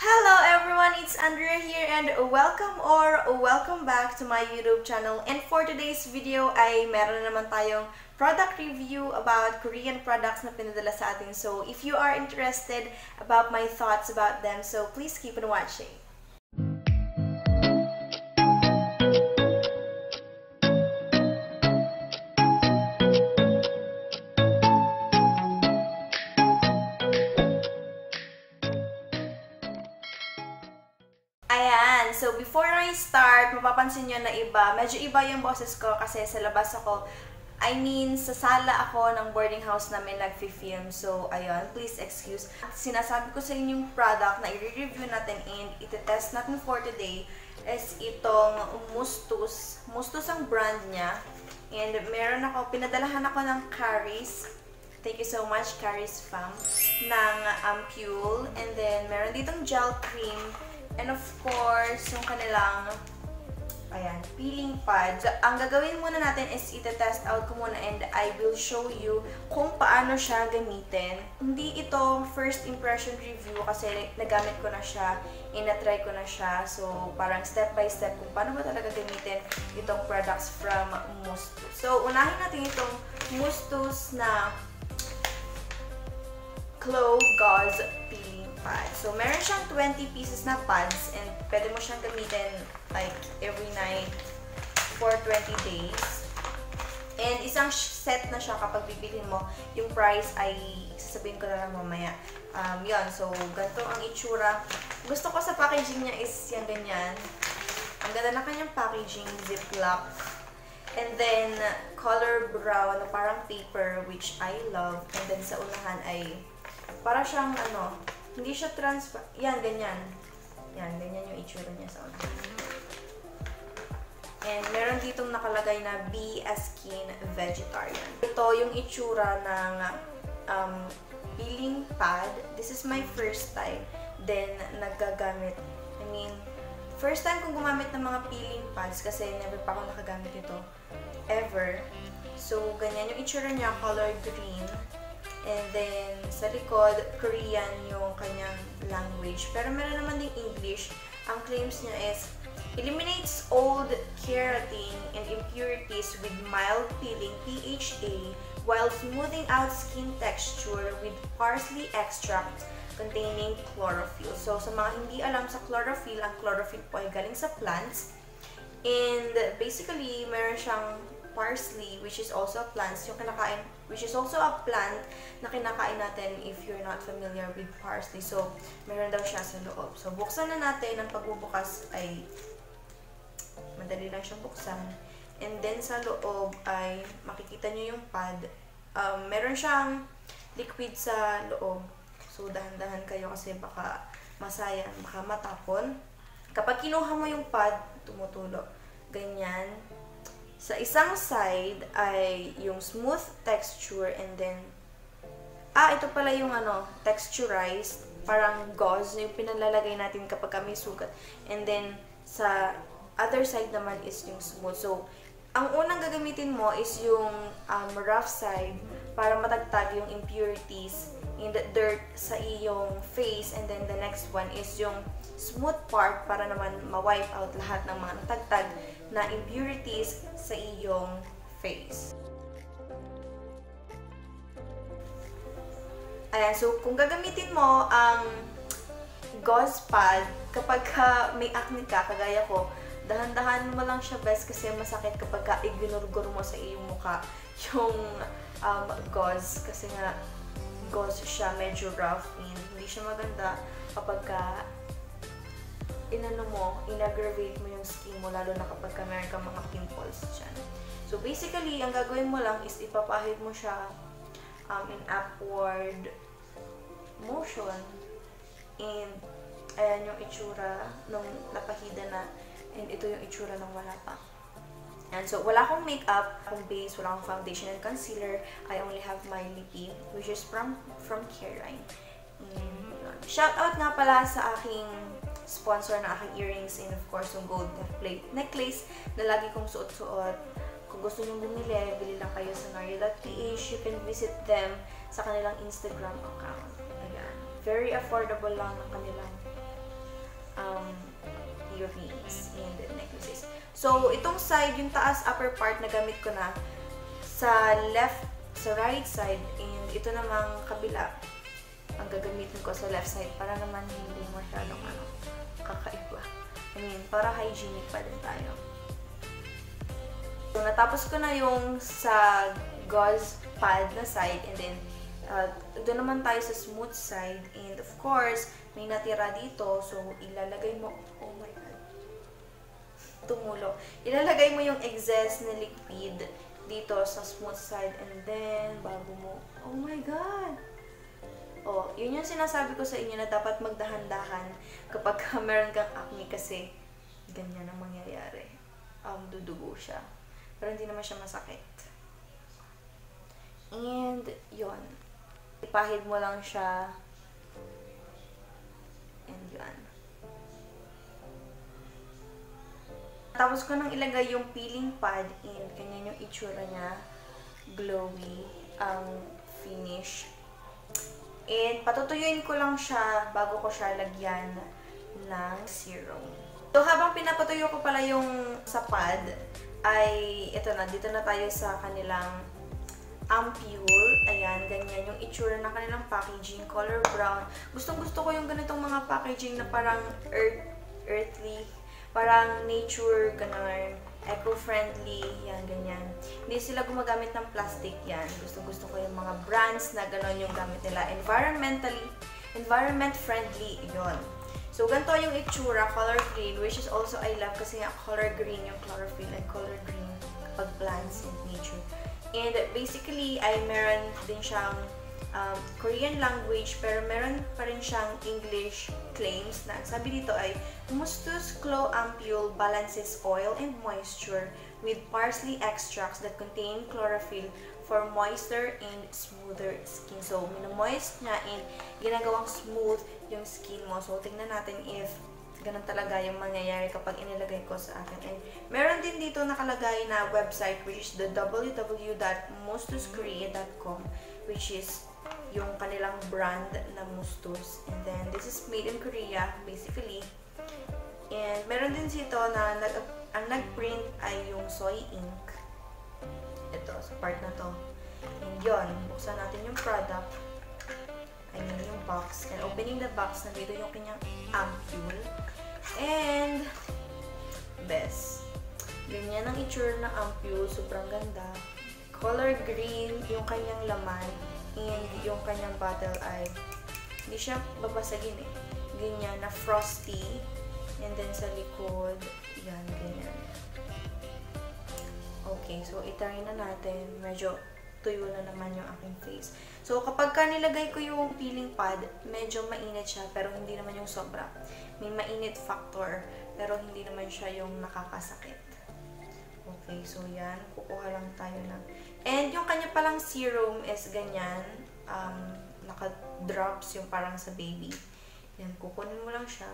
Hello everyone, it's Andrea here and welcome or welcome back to my YouTube channel. And for today's video ay meron na naman tayong product review about Korean products na pinadala sa atin. So if you are interested about my thoughts about them, so please keep on watching. Ayan, so before I start, mapapansin nyo na iba. Medyo iba yung boses ko kasi sa labas ako. I mean, sa sala ako ng boarding house namin nag-film. So, ayun, please excuse. Sinasabi ko sa inyo yung product na i-review natin and iti-test natin for today is itong Mustus. Mustus ang brand niya. And meron ako, pinadalahan ako ng Caris. Thank you so much, Caris Fam. Ng Ampule. And then, meron ditong gel cream And of course, yung kanilang ayan, peeling pads. Ang gagawin muna natin is ita-test out ko muna and I will show you kung paano siya gamitin. Hindi ito first impression review kasi nagamit ko na siya, ina-try ko na siya. So, parang step by step kung paano ba talaga gamitin itong products from Mustus. So, unahin natin itong Mustus na Clove Gauze Peeling pads. So, meron siyang 20 pieces na pads and pwede mo siyang gamitin like every night for 20 days. And isang set na siya kapag bibilhin mo. Yung price ay sasabihin ko na lang mamaya. Um, yun. So, ganito ang itsura. Gusto ko sa packaging niya is yan ganyan. Ang ganda na kanyang packaging, ziplock. And then, color brown na parang paper, which I love. And then, sa unahan ay, para siyang, ano, hindi siya transfer. Yan, ganyan. Yan, ganyan yung itsura niya sa unahan. And meron ditong nakalagay na Be a Skin Vegetarian. Ito yung itsura ng um, peeling pad. This is my first time then nagagamit. I mean, first time kong gumamit ng mga peeling pads kasi never pa ako nakagamit ito. Ever. So, ganyan yung itsura niya, color green. And then, sa likod, Korean yung kanyang language. Pero meron naman ding English. Ang claims niya is, eliminates old keratin and impurities with mild peeling PHA while smoothing out skin texture with parsley extract containing chlorophyll. So, sa mga hindi alam sa chlorophyll, ang chlorophyll po ay galing sa plants. And basically, meron siyang parsley, which is also a plant, yung kinakain, which is also a plant na kinakain natin if you're not familiar with parsley. So, meron daw siya sa loob. So, buksan na natin. Ang pagbubukas ay madali lang siyang buksan. And then, sa loob ay makikita nyo yung pad. Um, meron siyang liquid sa loob. So, dahan-dahan kayo kasi baka masayang, baka matapon. Kapag kinuha mo yung pad, tumutulo. Ganyan. Sa isang side ay yung smooth texture and then ah, ito pala yung ano, texturized, parang gauze yung pinalalagay natin kapag kami sugat. And then sa other side naman is yung smooth. So, ang unang gagamitin mo is yung um, rough side para matagtag yung impurities in the dirt sa iyong face and then the next one is yung smooth part para naman ma-wipe out lahat ng mga natagtag na impurities sa iyong face. Ayan, so kung gagamitin mo ang gauze pad kapag ka may acne ka, kagaya ko, dahan-dahan mo lang siya best kasi masakit kapag ka iginurgur mo sa iyong mukha yung um, gauze kasi nga gauze siya medyo rough and hindi siya maganda kapag ka inano mo, inaggravate mo yung skin mo lalo na kapag ka meron kang mga pimples dyan. So basically, ang gagawin mo lang is ipapahid mo siya um, in upward motion and ayan yung itsura nung napahida na and ito yung itsura ng wala pa. And so, wala akong makeup, akong base, wala akong foundation and concealer. I only have my lippy, which is from from Careline. Mm-hmm. Mm, shout out nga pala sa aking sponsor ng aking earrings and of course yung gold necklace na lagi kong suot-suot. Kung gusto nyo bumili, bili lang kayo sa nario.ph. You can visit them sa kanilang Instagram account. Ayan. Very affordable lang ang kanilang um, earrings and necklaces. So, itong side, yung taas upper part na gamit ko na sa left, sa right side, and ito namang kabila, ang gagamitin ko sa left side para naman hindi masyadong ano, kakaiba. I mean, para hygienic pa din tayo. So, natapos ko na yung sa gauze pad na side, and then, uh, doon naman tayo sa smooth side, and of course, may natira dito, so ilalagay mo, tumulo. Ilalagay mo yung excess na liquid dito sa smooth side and then bago mo, oh my god! Oh, yun yung sinasabi ko sa inyo na dapat magdahan-dahan kapag meron kang acne kasi ganyan ang mangyayari. Um, dudugo siya. Pero hindi naman siya masakit. And, yon Ipahid mo lang siya. And yun. Tapos ko nang ilagay yung peeling pad and ganyan yung itsura niya. Glowy ang finish. And patutuyuin ko lang siya bago ko siya lagyan ng serum. So habang pinapatuyo ko pala yung sa pad, ay ito na, dito na tayo sa kanilang ampule. Ayan, ganyan yung itsura ng kanilang packaging, color brown. Gustong gusto ko yung ganitong mga packaging na parang earth, earthly parang nature, ganun, eco-friendly, yan, ganyan. Hindi sila gumagamit ng plastic yan. Gusto-gusto ko yung mga brands na gano'n yung gamit nila. Environmentally, environment friendly, yon So, ganito yung itsura, color green, which is also I love kasi nga color green yung chlorophyll and color green kapag plants and nature. And basically, ay meron din siyang um, Korean language pero meron pa rin siyang English claims na sabi dito ay Mustus Clo Ampule balances oil and moisture with parsley extracts that contain chlorophyll for moister and smoother skin. So, minamoist niya and ginagawang smooth yung skin mo. So, tingnan natin if ganun talaga yung mangyayari kapag inilagay ko sa akin. And meron din dito nakalagay na website which is the www.mustuskorea.com which is yung kanilang brand na mustos. And then, this is made in Korea, basically. And meron din dito na nag, ang nag-print ay yung soy ink. Ito, sa part na to. And yun, buksan natin yung product. I mean, yung box. And opening the box, nandito yung kanyang ampule. And, best. Ganyan ang itsura ng ampule. Sobrang ganda. Color green yung kanyang laman and yung kanyang bottle ay hindi siya babasagin eh. Ganyan na frosty. And then sa likod, yan, ganyan. Okay, so itry na natin. Medyo tuyo na naman yung aking face. So, kapag ka nilagay ko yung peeling pad, medyo mainit siya, pero hindi naman yung sobra. May mainit factor, pero hindi naman siya yung nakakasakit. Okay, so yan. Kukuha lang tayo ng And yung kanya palang serum is ganyan. Um, naka-drops yung parang sa baby. Yan, kukunin mo lang siya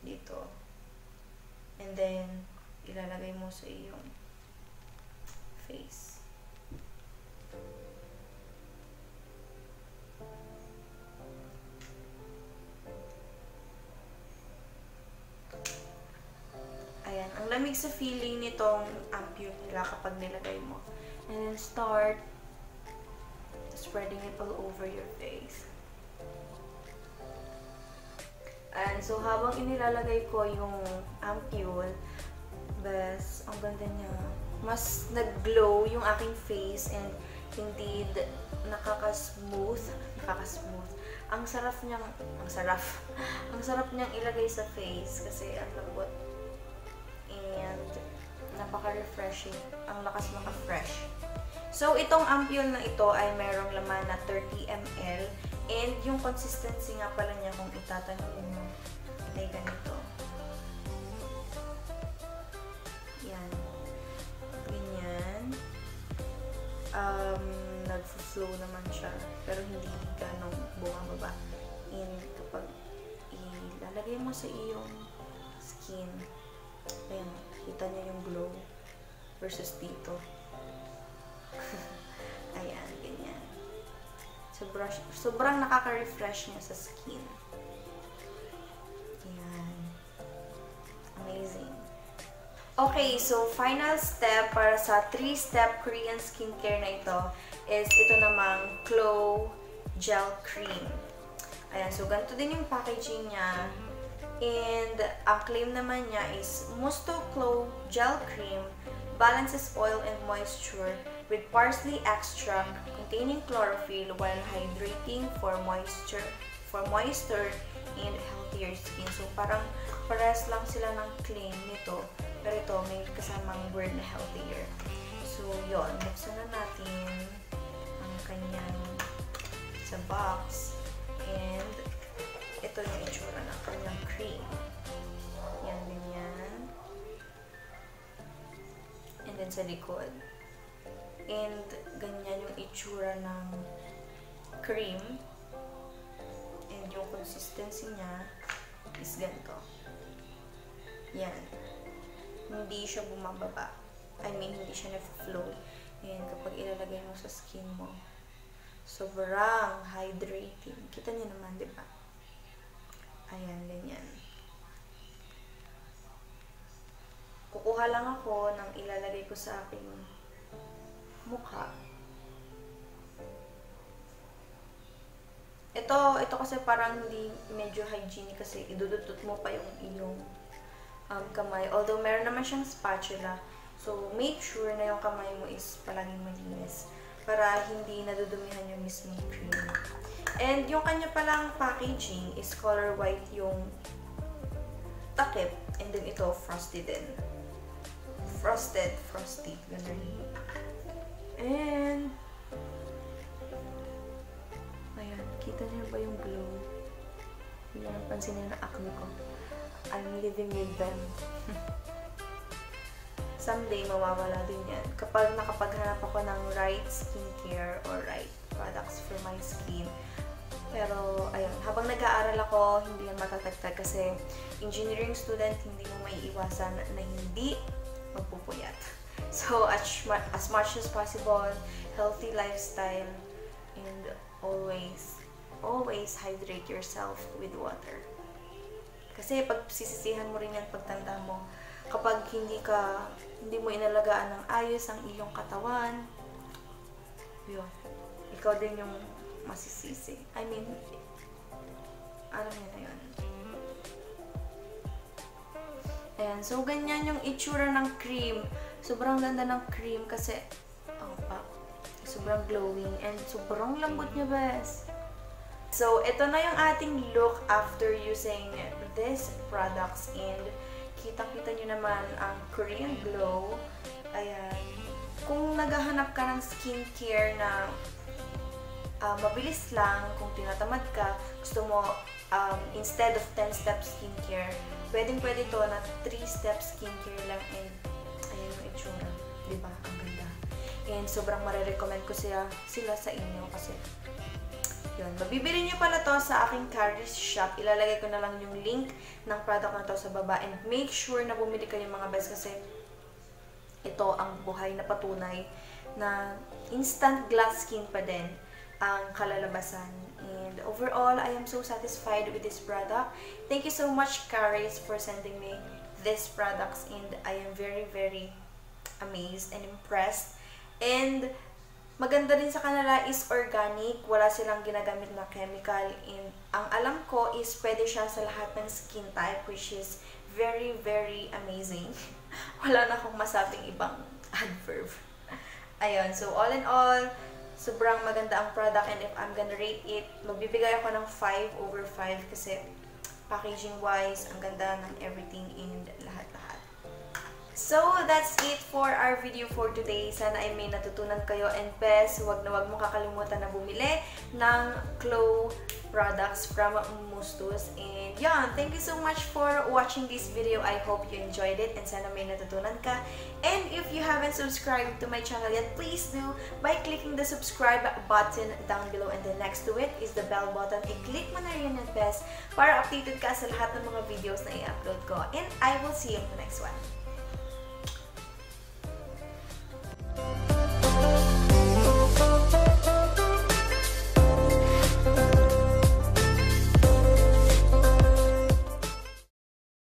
dito. And then, ilalagay mo sa iyong face. Ayan, ang lamig sa feeling nitong ampule nila kapag nilagay mo. And then start spreading it all over your face. And so, habang inilalagay ko yung ampule, bes, ang ganda niya. Mas nag-glow yung aking face and indeed, nakaka-smooth. Nakaka-smooth. Ang sarap niyang, ang sarap, ang sarap niyang ilagay sa face kasi ang lambot. And, napaka-refreshing. Ang lakas maka-fresh. So, itong ampule na ito ay merong laman na 30 ml. And yung consistency nga pala niya kung itatanong mo ay ganito. Yan. Ganyan. Um, nag-flow naman siya. Pero hindi ganong bumababa. And kapag ilalagay mo sa iyong skin, ayan, kita niya yung glow versus dito. Sobrang, sobrang nakaka-refresh niya sa skin. Ayan. Amazing. Okay, so final step para sa 3-step Korean skincare na ito is ito namang Glow Gel Cream. Ayan, so ganito din yung packaging niya. And ang claim naman niya is Musto Glow Gel Cream balances oil and moisture with parsley extract containing chlorophyll while hydrating for moisture for moisture and healthier skin. So parang parehas lang sila ng claim nito pero ito, may kasamang word na healthier. So, yon Buksan na natin ang kanyang sa box. And, ito yung itsura ng kanyang cream. Then, sa likod. And, ganyan yung itsura ng cream. And, yung consistency niya is ganito. Yan hindi siya bumababa. I mean, hindi siya na-flow. And kapag ilalagay mo sa skin mo, sobrang hydrating. Kita niyo naman, di ba? Ayan, ganyan. Kukuha lang ako ng ilalagay ko sa aking mukha. Ito, ito kasi parang hindi medyo hygienic kasi idudutot mo pa yung iyong um, kamay. Although, meron naman siyang spatula. So, make sure na yung kamay mo is palaging malinis para hindi nadudumihan yung mismong cream. And yung kanya palang packaging is color white yung takip. And then ito, frosted din. Frosted, frosty. Ganun. And, ayan, kita niyo ba yung glow? Yan, pansin niyo na acne ko. I'm living with them. Someday, mawawala din yan. Kapag nakapaghanap ako ng right skincare or right products for my skin. Pero, ayun, habang nag-aaral ako, hindi yan matatagtag kasi engineering student, hindi mo may iwasan na hindi magpupuyat. So, as, as much as possible, healthy lifestyle and always, always hydrate yourself with water. Kasi pag sisisihan mo rin yan pagtanda mo, kapag hindi ka, hindi mo inalagaan ng ayos ang iyong katawan, yun, ikaw din yung masisisi. I mean, alam niyo na yun. Ayan, so ganyan yung itsura ng cream. Sobrang ganda ng cream kasi, oh, pa, sobrang glowing and sobrang lambot niya, bes. So, ito na yung ating look after using these products and kitang-kita nyo naman ang Korean Glow. Ayan. Kung naghahanap ka ng skincare na uh, mabilis lang, kung tinatamad ka, gusto mo um, instead of 10-step skincare, pwedeng-pwede to na 3-step skincare lang and ayan yung itsura. Diba? Ang ganda. And sobrang marirecommend ko sila, sila sa inyo kasi yun. Mabibili nyo pala to sa aking Caris shop. Ilalagay ko na lang yung link ng product na to sa baba. And make sure na bumili kayo mga best kasi ito ang buhay na patunay na instant glass skin pa din ang kalalabasan. And overall, I am so satisfied with this product. Thank you so much, Caris, for sending me these products. And I am very, very amazed and impressed. And Maganda din sa kanila is organic, wala silang ginagamit na chemical. And ang alam ko is pwede siya sa lahat ng skin type which is very, very amazing. wala na akong masabing ibang adverb. Ayun, so all in all, sobrang maganda ang product and if I'm gonna rate it, magbibigay ako ng 5 over 5 kasi packaging wise, ang ganda ng everything and lahat-lahat. So, that's it for our video for today. Sana ay may natutunan kayo and best, huwag na huwag mo kakalimutan na bumili ng Glow products from Mustus. And yan, thank you so much for watching this video. I hope you enjoyed it and sana may natutunan ka. And if you haven't subscribed to my channel yet, please do by clicking the subscribe button down below. And then next to it is the bell button. I-click mo na rin yan best para updated ka sa lahat ng mga videos na i-upload ko. And I will see you in the next one.